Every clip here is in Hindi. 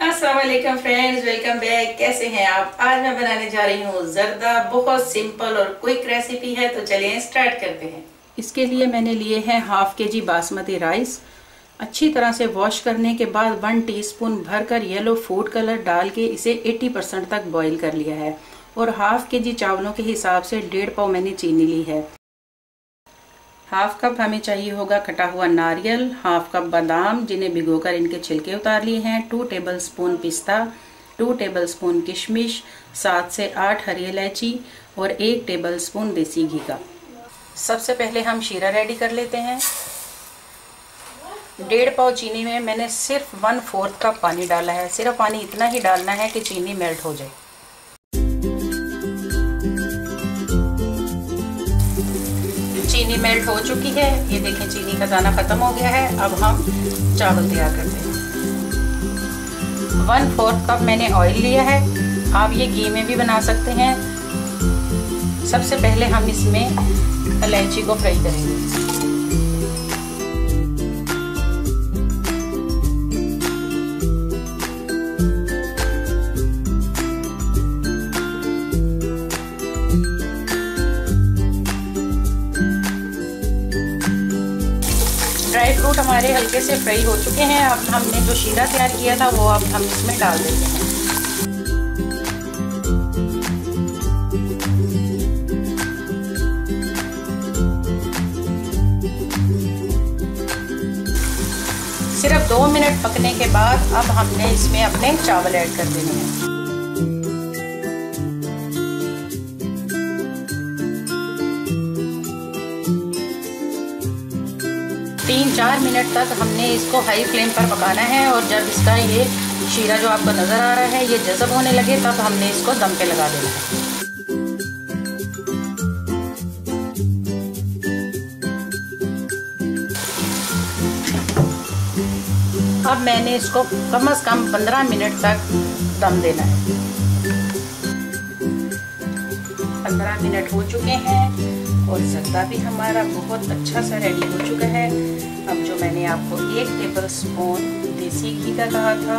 असलम फ्रेंड्स वेलकम बैक कैसे हैं आप? आज मैं बनाने जा रही हूँ जर्दा। बहुत सिंपल और क्विक रेसिपी है तो चलिए स्टार्ट करते हैं। इसके लिए मैंने लिए हैं हाफ़ के जी बासमती राइस अच्छी तरह से वॉश करने के बाद वन टीस्पून भरकर येलो फ़ूड कलर डाल के इसे 80 परसेंट तक बॉईल कर लिया है। और हाफ़ के जी चावलों के हिसाब से डेढ़ पाव मैंने चीनी ली है। हाफ़ कप हमें चाहिए होगा कटा हुआ नारियल, हाफ़ कप बादाम, जिन्हें भिगोकर इनके छिलके उतार लिए हैं। टू टेबल स्पून पिस्ता टू टेबल स्पून किशमिश, सात से आठ हरी इलायची और एक टेबल स्पून देसी घी का। सबसे पहले हम शीरा रेडी कर लेते हैं। डेढ़ पाव चीनी में मैंने सिर्फ़ वन फोर्थ कप पानी डाला है। सिर्फ़ पानी इतना ही डालना है कि चीनी मेल्ट हो जाए। चीनी मेल्ट हो चुकी है। ये देखें, चीनी का दाना ख़त्म हो गया है। अब हम चावल तैयार करते हैं। वन फोर्थ कप मैंने ऑयल लिया है। आप ये घी में भी बना सकते हैं। सबसे पहले हम इसमें इलायची को फ्राई करेंगे। ड्राई फ्रूट हमारे हल्के से फ्राई हो चुके हैं। अब हमने जो शीरा तैयार किया था, वो अब हम इसमें डाल देते हैं। सिर्फ़ दो मिनट पकने के बाद अब हमने इसमें अपने चावल ऐड कर देने हैं। तीन चार मिनट तक हमने इसको हाई फ्लेम पर पकाना है और जब इसका ये शीरा जो आपको नज़र आ रहा है, ये जज़ब होने लगे, तब हमने इसको दम पे लगा देना है। अब मैंने इसको कम से कम 15 मिनट तक दम देना है। 15 मिनट हो चुके हैं। और जर्दा भी हमारा बहुत अच्छा सा रेडी हो चुका है। अब जो मैंने आपको एक टेबल स्पून देसी घी का कहा था,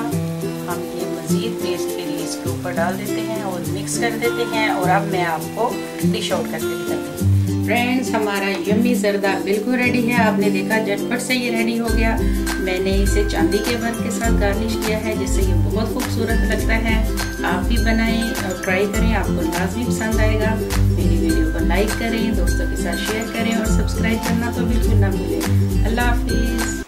हम ये मज़ीद टेस्ट के लिए इसके ऊपर डाल देते हैं और मिक्स कर देते हैं और अब मैं आपको डिश आउट करके दिखाती हूँ। फ्रेंड्स हमारा यम्मी जरदा बिल्कुल रेडी है। आपने देखा झटपट से ये रेडी हो गया। मैंने इसे चांदी के वर्क के साथ गार्निश किया है, जिससे ये बहुत खूबसूरत लगता है। आप भी बनाएँ, और ट्राई करें, आपको लाजमी पसंद आएगा। मेरी वीडियो को लाइक करें, दोस्तों के साथ शेयर करें, और सब्सक्राइब करना तो बिल्कुल ना भूलें। अल्लाह हाफिज़।